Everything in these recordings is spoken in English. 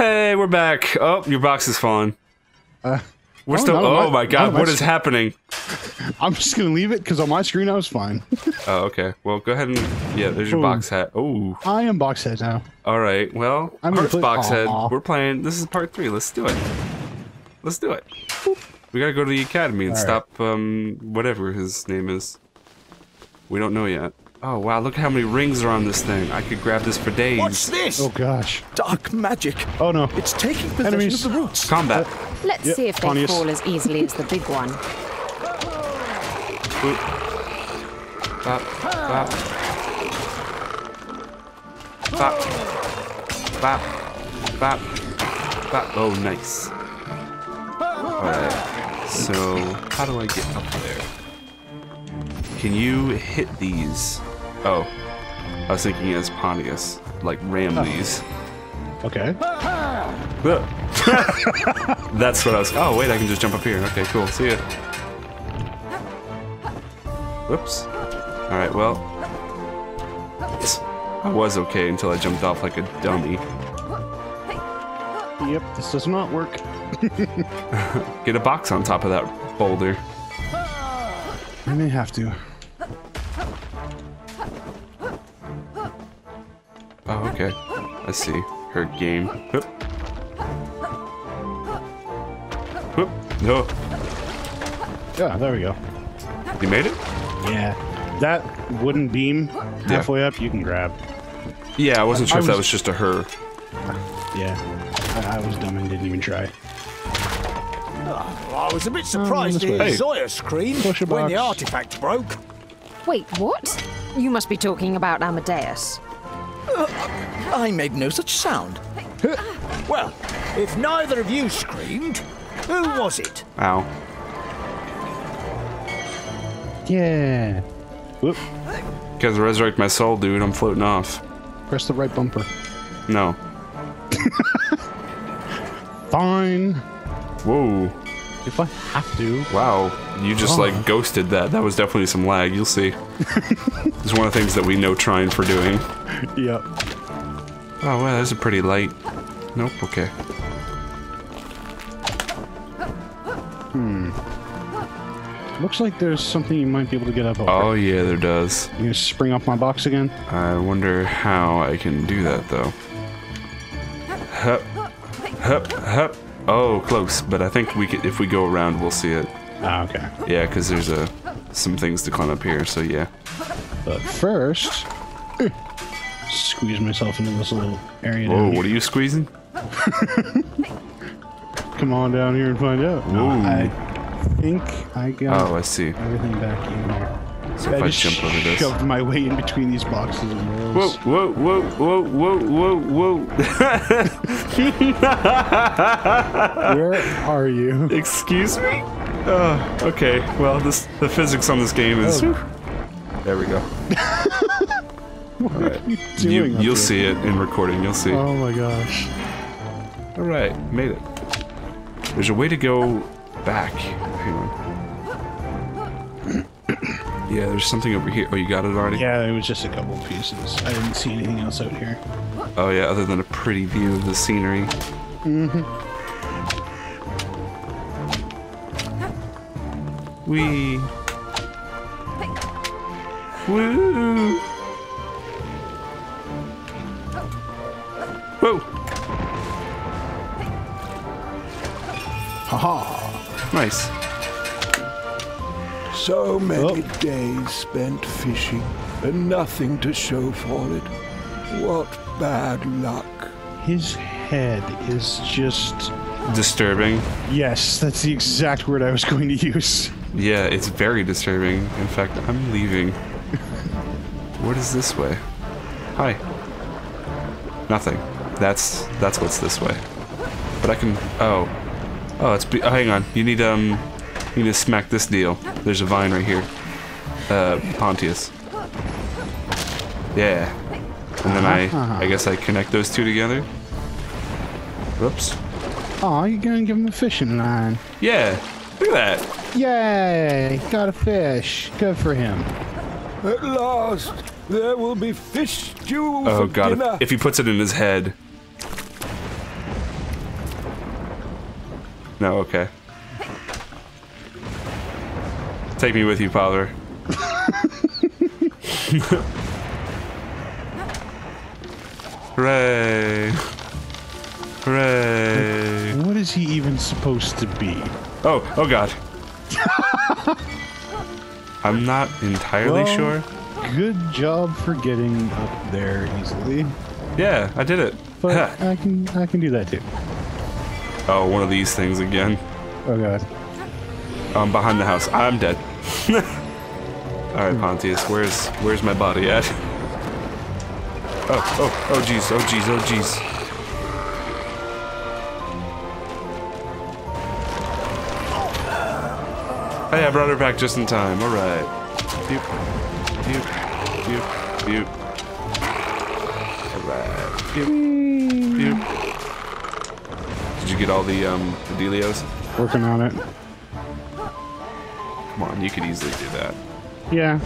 Hey, we're back. Oh, your box is falling. Uh, We're oh, still. Oh my- my god, what my is happening? I'm just gonna leave it because on my screen I was fine. Oh, okay. Well, go ahead and yeah. There's your Ooh. box hat. Oh, I am box head now. all right. Well, I'm play- box head. Aw. We're playing. This is part three. Let's do it. Let's do it. We gotta go to the academy and All right. stop um whatever his name is. We don't know yet. Oh wow! Look how many rings are on this thing. I could grab this for days. What's this? Oh gosh. Dark magic. Oh no. It's taking possession Enemies. of the roots. Combat. Let's Yep, see if they Pontius. fall as easily as the big one. Boop. Bop. Bop. Bop. Bop. Bop. Bop. Oh, nice. Alright. So, how do I get up there? Can you hit these? Oh. I was thinking as Pontius. Like, ram these. Oh. Okay. That's what I was. Oh, wait, I can just jump up here. Okay, cool. See ya. Whoops. Alright, well. I was okay until I jumped off like a dummy. Yep. This does not work. Get a box on top of that boulder. I may have to. Oh, okay. I see. Her game. Whoop. Whoop. No. Oh. Yeah. There we go. You made it? Yeah. That wooden beam halfway up, you can grab. Yeah, I wasn't sure I if that was- was just a her. Yeah. I, I was dumb and didn't even try. I was a bit um, surprised this to hear Hey. Zoya scream Push a when the artifact broke. Wait, what? You must be talking about Amadeus. Uh, I made no such sound. well, if neither of you screamed, who was it? Ow. Yeah. Whoop. Guys, resurrect my soul, dude. I'm floating off. Press the right bumper. No. Fine. Whoa. If I have to. Wow. You just Oh. like ghosted that. That was definitely some lag. You'll see. it's one of the things that we know trying for doing. Yep. Oh, wow. That's a pretty light. Nope. Okay. Hmm. Looks like there's something you might be able to get up over. Oh, yeah, there does. You gonna spring off my box again? I wonder how I can do that though. Hup, hup, hup. Oh, close. But I think we could, if we go around, we'll see it. Ah, okay. Yeah, because there's a some things to climb up here. So yeah. But first, eh, squeeze myself into this little area. Whoa, what are you squeezing? Come on down here and find out. No, oh, I think I got Oh, I see. everything back in here. So if I just jump over this. shoved my way in between these boxes and Whoa, whoa, whoa, whoa, whoa, whoa, whoa. Where are you? Excuse me? Oh, okay. Well, this the physics on this game is. Oh. There we go. What are you You, doing? up you'll here? see it in recording. You'll see. Oh my gosh. All right, made it. There's a way to go back. Hang on. yeah, there's something over here. Oh, you got it already? Yeah, it was just a couple of pieces. I didn't see anything else out here. Oh, yeah, other than a pretty view of the scenery. Mm-hmm. Wee. Woo! Haha. Nice. So many Oh. days spent fishing and nothing to show for it. What bad luck. His head is just. Disturbing. Yes, that's the exact word I was going to use. Yeah, it's very disturbing. In fact, I'm leaving. what is this way? Hi. Nothing. That's that's what's this way. But I can. Oh, oh, it's. Be, oh, hang on. You need um. You need to smack this deal. There's a vine right here. Uh, Pontius. Yeah. And then I. I guess I connect those two together. Whoops. Oh, you're gonna give him a fishing line. Yeah. Look at that. Yay! Got a fish. Good for him. At last, there will be fish stew Oh for god, dinner. if, if he puts it in his head. No, okay. Take me with you, father. Hooray! Hooray! What is he even supposed to be? Oh, oh god. I'm not entirely Well- sure. Good job for getting up there easily. Yeah, I did it. But I can I can do that too. Oh, one of these things again. Oh god. Um, behind the house. I'm dead. All right, Pontius, where's where's my body at? Oh, oh, oh, jeez, oh, jeez, oh, jeez. Hey, I brought her back just in time. All right. Pew, pew, pew, pew. All right. Did you get all the um the Delios? Working on it. Come on, you could easily do that. Yeah.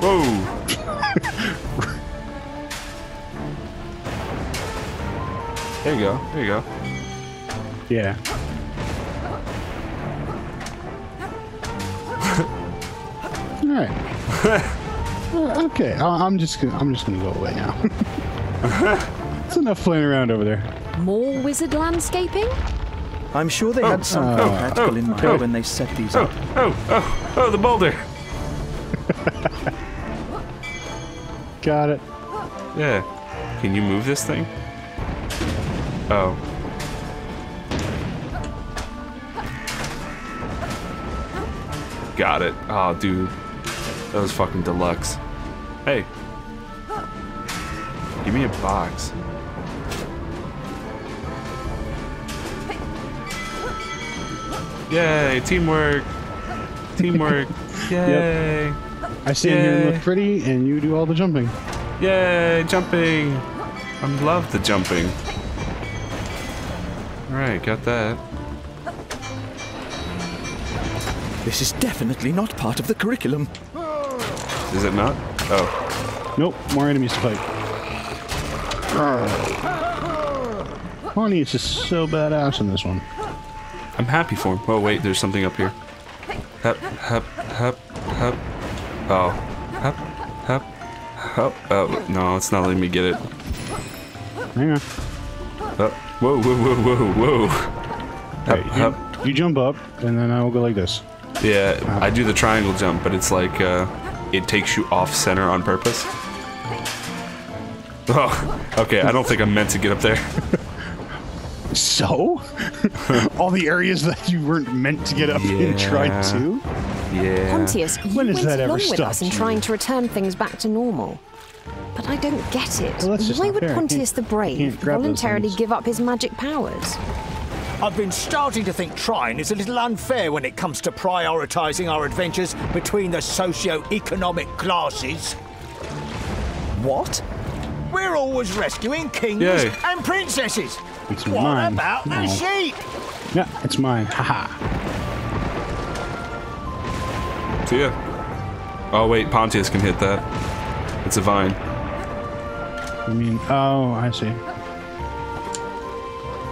Whoa! there you go. There you go. Yeah. All right. Uh, okay, I- I'm just gonna, I'm just gonna go away now. it's enough playing around over there. More wizard landscaping? I'm sure they oh. had something oh, practical oh, in mind oh. when they set these Oh, up. oh, oh, oh, the boulder. Got it. Yeah. Can you move this thing? Oh. Got it. Oh, dude. That was fucking deluxe. Hey. Give me a box. Yay, teamwork. Teamwork. Yay. I stand here and look pretty, and you do all the jumping. Yay, jumping! I love the jumping. Alright, got that. This is definitely not part of the curriculum. Is it not? Oh. Nope, more enemies to fight. Bonnie is just so badass in this one. I'm happy for him. Oh, wait, there's something up here. Hep, hep, hep, hep. Oh. Hep, hep, hep. Oh, no, it's not letting me get it. Hang on. Oh. Whoa, whoa, whoa, whoa, whoa. Hep, Hey, hep. you, you jump up, and then I will go like this. Yeah, I do the triangle jump, but it's like, uh, it takes you off center on purpose. Oh, okay, I don't think I'm meant to get up there. So? all the areas that you weren't meant to get up in tried to? Yeah. Pontius, you When went that ever along with us in trying to return things back to normal. But I don't get it. Well, Why would fair. Pontius the Brave can't grab those voluntarily give up his magic powers? I've been starting to think Trine is a little unfair when it comes to prioritising our adventures between the socio-economic classes. What? We're always rescuing kings Yay. and princesses. It's what mine. about the No. sheep? Yeah, it's mine. Haha. See ya. Oh wait, Pontius can hit that. It's a vine. I mean, oh, I see.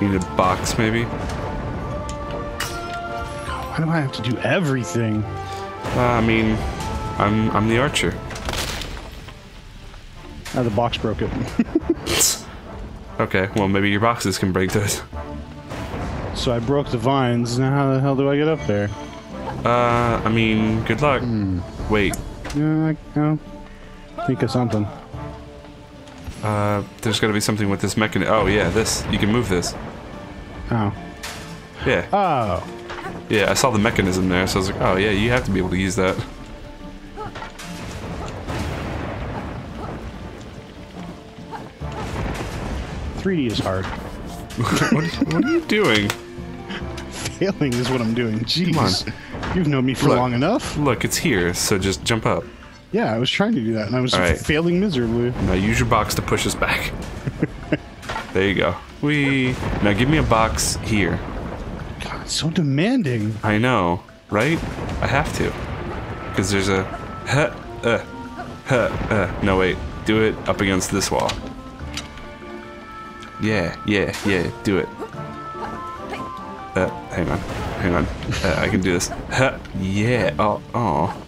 You need a box, maybe? Why do I have to do everything? Uh, I mean, I'm I'm the archer. Oh, the box broke it. Okay, well maybe your boxes can break those. so I broke the vines. Now how the hell do I get up there? Uh, I mean, good luck. Wait, Yeah, I, oh, think of something. uh, there's got to be something with this mechanism. Oh yeah, this. You can move this. Oh. Yeah, Oh. yeah. I saw the mechanism there, so I was like, oh yeah, you have to be able to use that. 3D is hard. what, what are you doing? Failing is what I'm doing. Jeez. You've known me for Look. long enough. Look, it's here, so just jump up. Yeah, I was trying to do that, and I was All right. failing miserably. Now use your box to push us back. there you go. We now give me a box here. God, it's so demanding. I know, right? I have to. Because there's a. Huh, uh, huh, uh. No, wait. Do it up against this wall. Yeah, yeah, yeah. Do it. Uh, hang on. Hang on. Uh, I can do this. Huh, yeah. Oh, oh.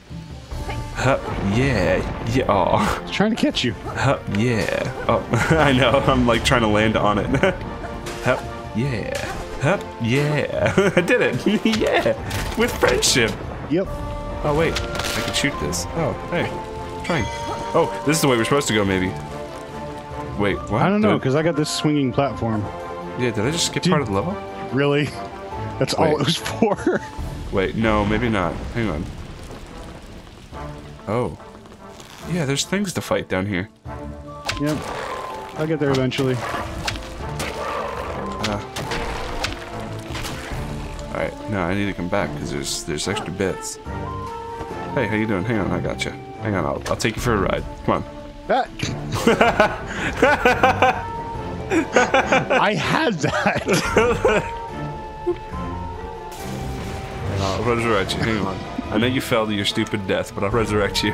Huh, yeah. Yeah. Oh. It's trying to catch you. Huh, yeah. Oh, I know. I'm like trying to land on it. Huh, yeah. Huh, yeah. I did it. yeah. With friendship. Yep. Oh, wait. I can shoot this. Oh, hey. Trying. Oh, this is the way we're supposed to go, maybe. Wait, what? I don't know because I got this swinging platform. Yeah, did I just skip part of the level? Really? That's all it was for. Wait, no, maybe not. Hang on. Oh. Yeah, there's things to fight down here. yep. I'll get there eventually. Ah. Alright, no, I need to come back because there's there's extra bits. Hey, how you doing? Hang on, I got you. Hang on, I'll, I'll take you for a ride. Come on. That. I had that. I'll resurrect you. Hang on. I know you fell to your stupid death, but I'll resurrect you.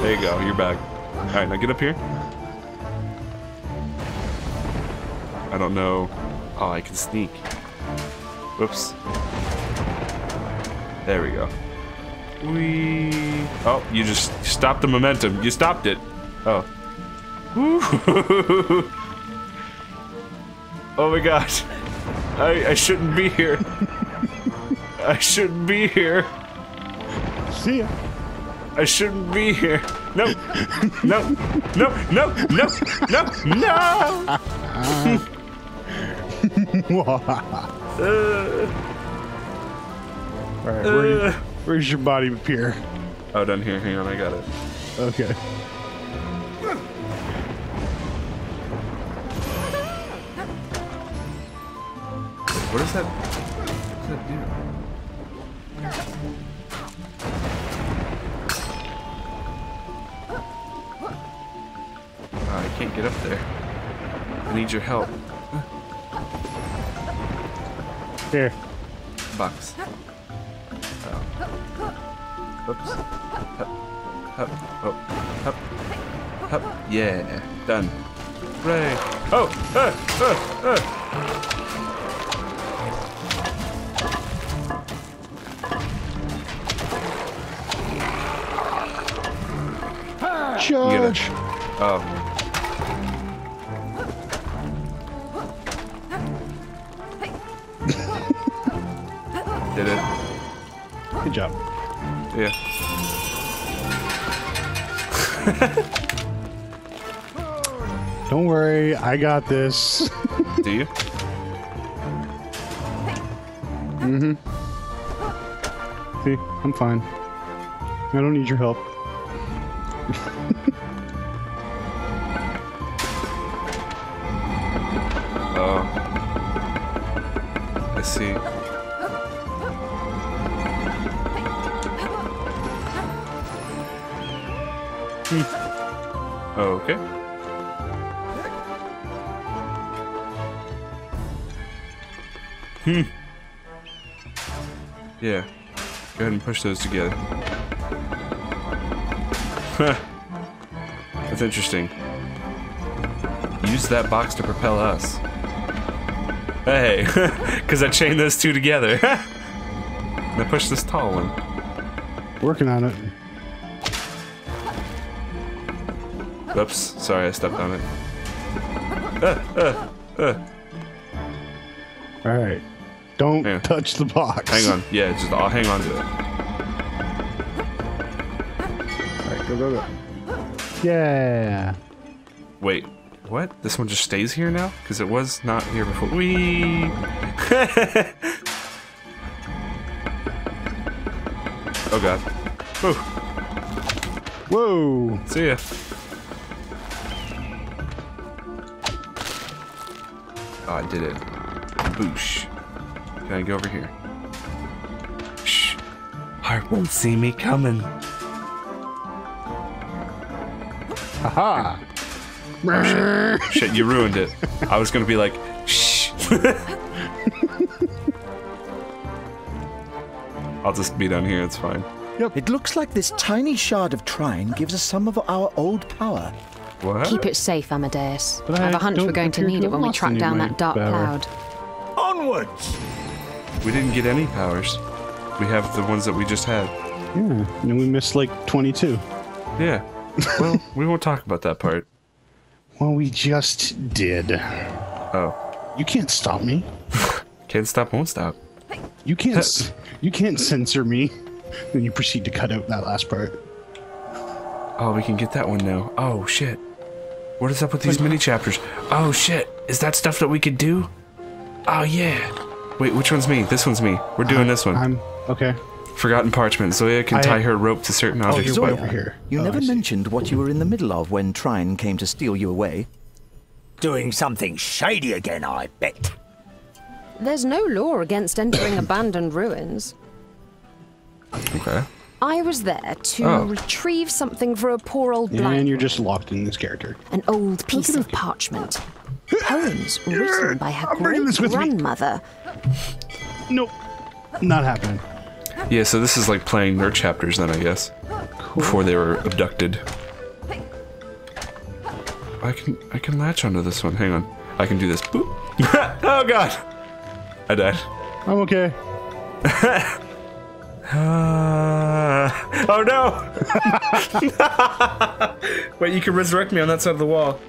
There you go. You're back. Alright, now get up here. I don't know. Oh, I can sneak. Whoops. There we go. We. Oh, you just stopped the momentum. You stopped it. Oh. Oh my gosh. I, I shouldn't be here. I shouldn't be here. See ya. I shouldn't be here. No. No. No. No. No. No. No. Uh. All right, where, uh. Where's your body appear? Oh, down here. Hang on. I got it. Okay. What is that? What does that do? Oh, I can't get up there. I need your help. Here. Box. Oops. Hup. Hup. Oh. Hup. Hup. Yeah. Done. Hooray. Oh! Ah! Ah! Ah! Charge. Oh. Did it? Good job. Yeah. Don't worry, I got this. Do you? Mm-hmm. See, I'm fine. I don't need your help. Okay. Hmm. Yeah. Go ahead and push those together. Huh. That's interesting. Use that box to propel us. Hey, because I chained those two together. now push this tall one. Working on it. Oops, sorry, I stepped on it. Uh, uh, All right. Don't Yeah. touch the box. hang on, yeah, just I'll hang on to it. All right, go, go, go. Yeah. Wait, what? This one just stays here now? Because it was not here before. Wee. oh god. Whew. Whoa. See ya. Oh, I did it. Boosh. Can I go over here? Shh. Hart won't see me coming. Haha. Oh, oh, shit, you ruined it. I was gonna be like, shh. I'll just be down here, it's fine. Yep. It looks like this tiny shard of trine gives us some of our old power. What? Keep it safe, Amadeus. But I have I a hunch we're going to need it when we track down that dark power. cloud. Onwards! We didn't get any powers. We have the ones that we just had. Yeah, and we missed like 22. Yeah. Well, we won't talk about that part. Well, we just did. Oh. You can't stop me. Can't stop, won't stop. You can't. you can't censor me. Then you proceed to cut out that last part. Oh, we can get that one now. Oh, shit. What is up with these mini chapters? Oh, shit. Is that stuff that we could do? Oh, yeah. Wait, which one's me? This one's me. We're doing this one. I'm okay. Forgotten parchment. Zoya can I- tie her rope to certain oh, objects. you're by- over here. You Oh, never mentioned what you were in the middle of when Trine came to steal you away. Doing something shady again, I bet. There's no law against entering abandoned ruins. Okay. I was there to Oh. retrieve something for a poor old blind And you're just locked in this character. an old piece of parchment. Poems written by her I'm bringing great this with me. grandmother. Nope. Not happening. Yeah, so this is like playing their chapters then, I guess. Before they were abducted. I can I can latch onto this one. Hang on. I can do this. Boop. oh god. I died. I'm okay. Uh, oh no! Wait, you can resurrect me on that side of the wall.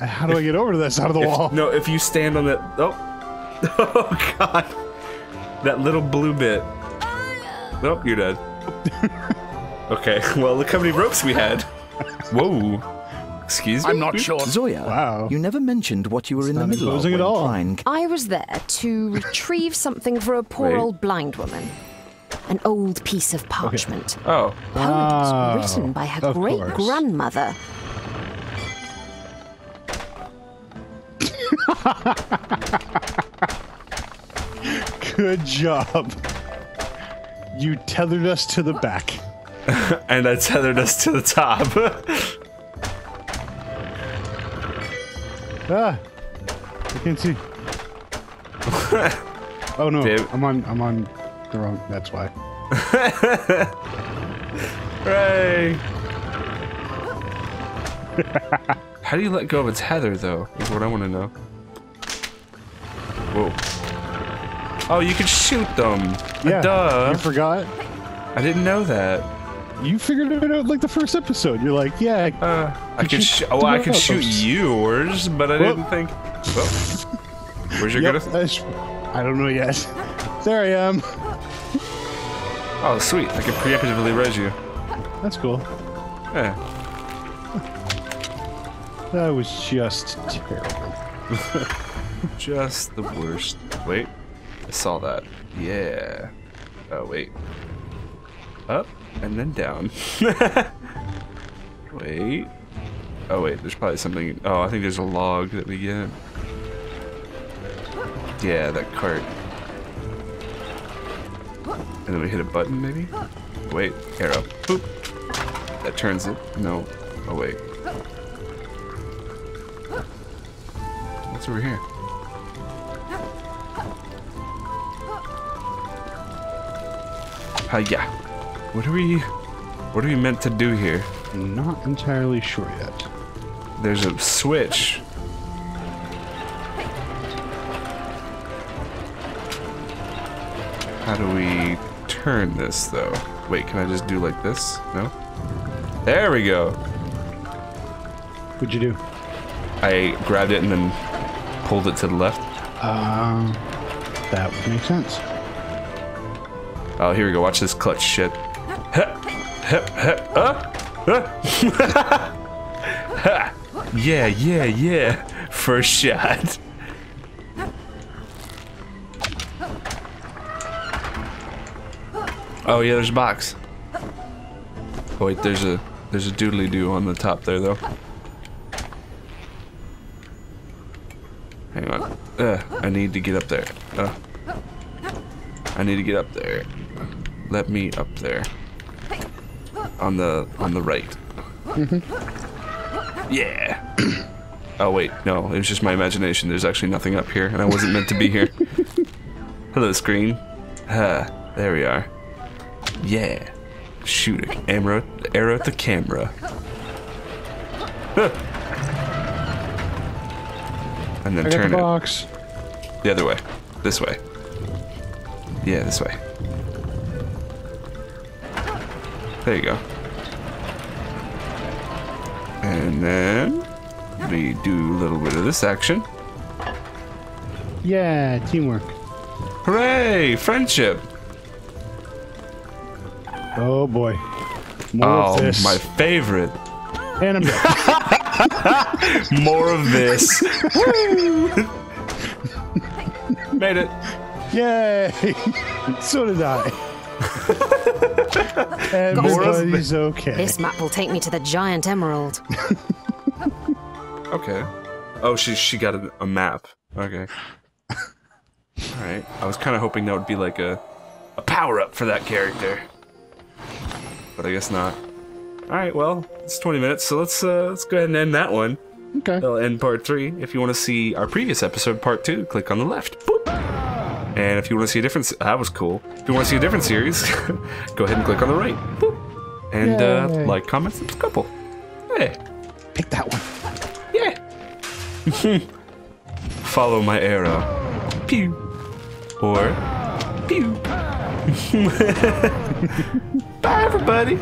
How do I get over to that side of the wall? No, if you stand on that. Oh, oh god, that little blue bit. Nope, you're dead. okay, well look how many ropes we had. Whoa. Excuse me. I'm not sure. Zoya, Wow. you never mentioned what you were in the middle of imposing when at all. Trine I was there to retrieve something for a poor Wait. old blind woman. An old piece of parchment. Oh, Poems Oh, written by her great course. grandmother. Good job. You tethered us to the back. and I tethered us to the top. Ah, I can't see. oh no, Dave- I'm on. I'm on the wrong. That's why. Hooray! How do you let go of its tether, though? Is what I want to know. Whoa. Oh, you can shoot them. Yeah. Duh. You forgot. I didn't know that. You figured it out like the first episode. You're like, yeah. Uh, I Could could. you Sh- oh, I that could shoot first? yours, but I Whoop. didn't think. Well, where's your Yep, good? that's- I don't know yet. There I am. Oh, sweet! I can preemptively res you. That's cool. Yeah. That was just terrible. Just the worst. Wait, I saw that. Yeah. Oh wait. Up and then down. wait. Oh wait, there's probably something. Oh, I think there's a log that we get. Yeah, that cart. And then we hit a button, maybe. Wait, arrow. Boop. That turns it. No. Oh wait. What's over here? Hiya. What are we... What are we meant to do here? Not entirely sure yet. There's a switch. How do we turn this, though? Wait, can I just do like this? No? There we go! What'd you do? I grabbed it and then pulled it to the left. Um, that would make sense. Oh, here we go. Watch this clutch shit. Yeah, yeah, yeah. First shot. Oh yeah, there's a box. Oh wait, there's a there's a doodly doo on the top there though. Hang on. Uh, I need to get up there. Uh. I need to get up there. Let me up there. On the on the right. yeah. oh wait, no, it was just my imagination. There's actually nothing up here, and I wasn't meant to be here. Hello, screen. Ah, there we are. Yeah. Shoot a arrow, arrow at the camera. Huh. And then I turn the it box. the other way. This way. Yeah, this way. There you go. And then we do a little bit of this action. Yeah, teamwork. Hooray! Friendship! Oh boy. More Oh, of this. my favorite. And I'm back. More of this. Made it. Yay! so did I. Everybody's okay. This map will take me to the giant emerald. Okay. Oh, she she got a, a map. Okay. All right. I was kind of hoping that would be like a a power up for that character, but I guess not. All right. Well, it's 20 minutes, so let's uh, let's go ahead and end that one. Okay. That'll end part three. If you want to see our previous episode, part two, click on the left. Boop. And if you want to see a different, that was cool. If you want to see a different series, go ahead and click on the right. Boop. And uh, like, comment, subscribe. Hey. Pick that one. Yeah. Follow my arrow. Pew. Or pew. Bye, everybody.